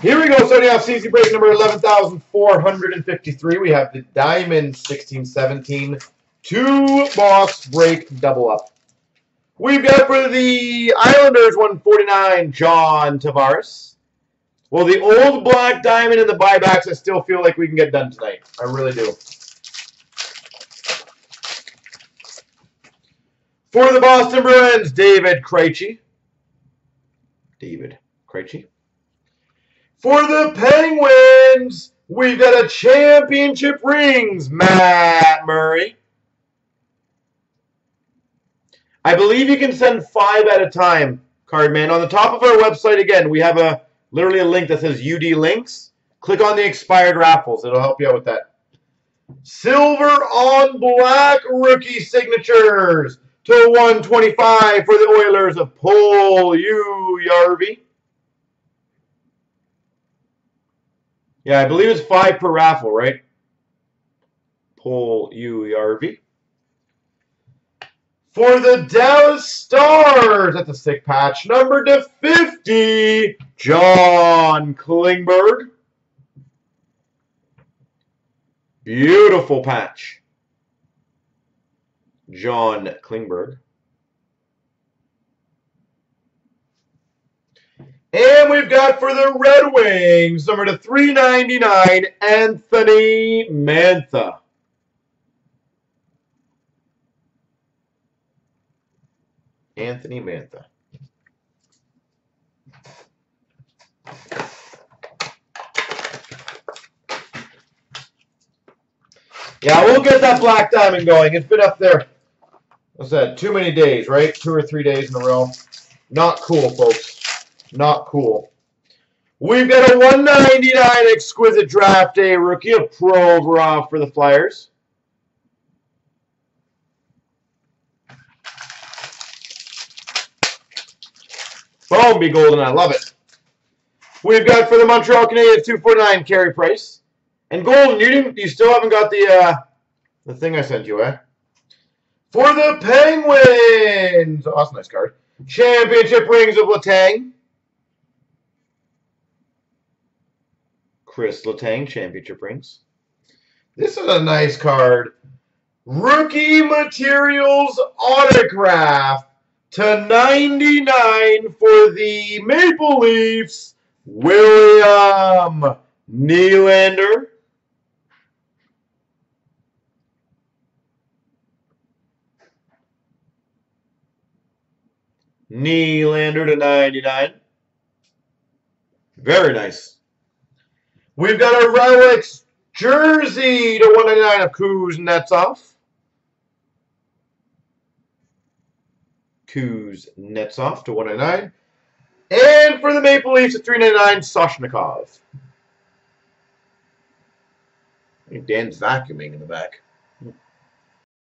Here we go, starting off-season break number 11,453. We have the Diamond 1617 two box break double up. We've got for the Islanders 149, John Tavares. Well, the old black diamond and the buybacks, I still feel like we can get done tonight. I really do. For the Boston Bruins, David Krejci. David Krejci. For the Penguins, we've got a championship rings, Matt Murray. I believe you can send five at a time, Cardman. On the top of our website, again, we have a literally a link that says UD Links. Click on the expired raffles. It'll help you out with that. Silver on black rookie signatures to 125 for the Oilers of Puljujarvi. Yeah, I believe it's five per raffle, right? Puljujarvi. For the Dallas Stars, that's a sick patch. Number to 50, John Klingberg. Beautiful patch. John Klingberg. We've got for the Red Wings, number to 399, Anthony Mantha. Anthony Mantha. Yeah, we'll get that black diamond going. It's been up there, what's that, too many days, right? Two or three days in a row. Not cool, folks. Not cool. We've got a 199 exquisite draft day rookie of Provorov for the Flyers. Boom, be golden. I love it. We've got for the Montreal Canadiens 249 Carey Price. And golden, you didn't you still haven't got the uh the thing I sent you, eh? For the Penguins. Oh, that's a nice card. Championship rings of Letang. Chris Letang, championship rings. This is a nice card. Rookie Materials Autograph to 99 for the Maple Leafs, William Nylander. Nylander to 99. Very nice. We've got a Relics jersey to 199 of Kuznetsov. Kuznetsov to 199. And for the Maple Leafs at 399, Soshnikov. Think Dan's vacuuming in the back.